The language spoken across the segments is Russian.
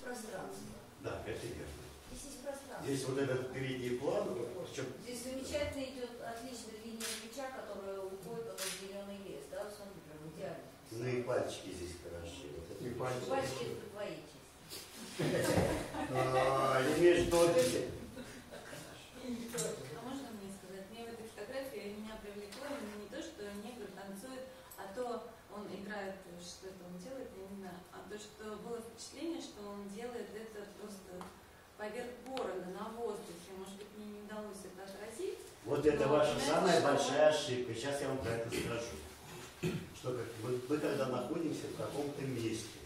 пространство. Да, это верно. Здесь есть пространство. Здесь вот этот передний план, причем Здесь замечательно идет отличная линия ключа, которая уходит потом в зеленый лес. Да, вот смотри, прям идеально. ну и пальчики здесь хороши. Вот это И пальчики. Пальчики это твои чисто. А, имеешь дочь. А можно мне сказать, мне в этой фотографии меня привлекло именно не то, что негр танцует, а то он играет, что это он делает, я не знаю, а то, что было впечатление, что он делает это просто поверх города, на воздухе. Может быть, мне не удалось это отразить. Вот это ваша понимаете, самая что- большая ошибка. Сейчас я вам про это скажу. Что как мы, мы когда находимся в каком-то месте,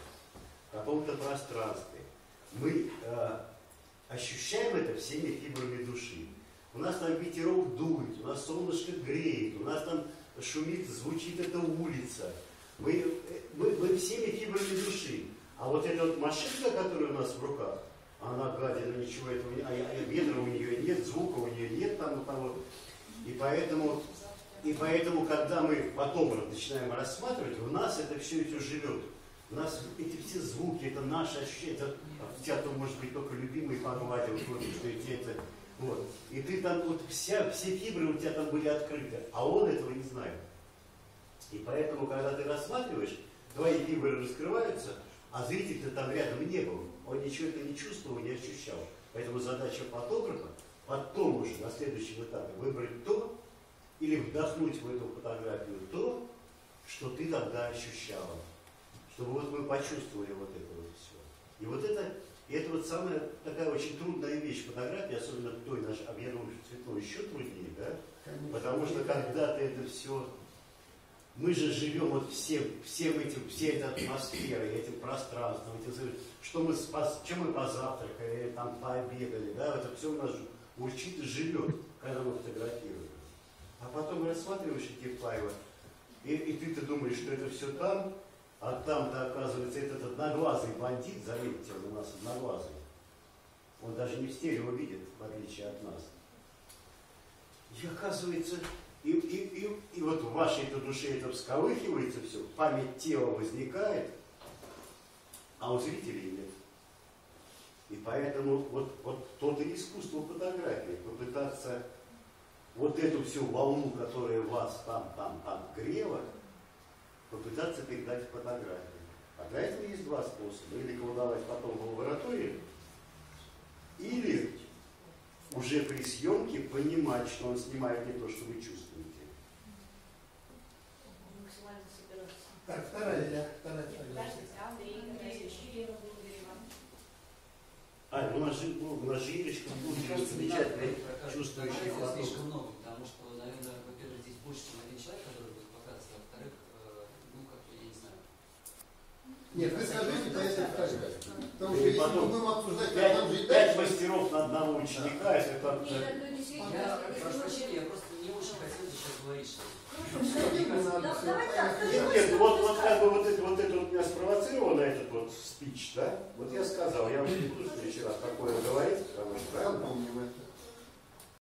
в каком-то пространстве, мы э, ощущаем это всеми фибрами души. У нас там ветерок дует, у нас солнышко греет, у нас там шумит, звучит эта улица. Мы, мы, мы всеми фибрами души. А вот эта вот машинка, которая у нас в руках, она гадина, ничего этого не, а, а ветра у нее нет, звука у нее нет там у того. И поэтому, и поэтому, когда мы потом начинаем рассматривать, у нас это все это живет. У нас эти все звуки, это наши ощущения. Это, тебя там может быть только любимый погладил, вот, что эти это. Вот. И ты там, вот вся, все фибры у тебя там были открыты, а он этого не знает. И поэтому, когда ты рассматриваешь, твои фибры раскрываются, а зритель-то там рядом не был. Он ничего это не чувствовал, не ощущал. Поэтому задача фотографа потом уже на следующем этапе выбрать то, или вдохнуть в эту фотографию то, что ты тогда ощущала. Чтобы вот мы почувствовали вот это вот все. И вот это, и это вот самая такая очень трудная вещь фотографии, особенно той нашей, а я думаю, что цветной еще труднее, да? Потому что когда ты это все мы же живем вот всем, всем этим, всей этой атмосферой, этим пространством, этим, что мы, чем мы позавтракали, там пообедали, да, это все у нас урчит живет, когда мы фотографируем. А потом рассматриваешь файлы, и, и ты-то думаешь, что это все там, а там-то оказывается этот одноглазый бандит, заметьте, он у нас одноглазый. Он даже не в стерео видит, в отличие от нас. И оказывается, и, и, и, и вот в вашей-то душе это всколыхивается все, память тела возникает, а у зрителей нет. И поэтому вот, вот то-то искусство фотографии, попытаться вот эту всю волну, которая вас там, там, там грела, попытаться передать в фотографии. А для этого есть два способа. Или колдовать потом в лаборатории, или уже при съемке понимать, что он снимает не то, что вы чувствуете. Так, вторая, я, вторая Благодарева. А, у нас же, ну, у нас же Ирочка будет замечательный, чувствующий фотографий фотограф. слишком много, потому что, наверное, во-первых, здесь больше, чем один человек, который будет показывать, а во-вторых, э, ну, как-то, я не знаю. Нет, вы скажите по этой фотографии. Потому что если мы будем обсуждать, как Пять, нам жить пять мастеров на одного ученика, если так... Ну Я прошу прощения, я просто не очень хотел сейчас говорить, что. Нет, нет, вот, вот как бы вот это вот это вот меня спровоцировало на этот вот спич, да? Вот я сказал, я уже не буду в следующий раз такое говорить, потому что Запомним это.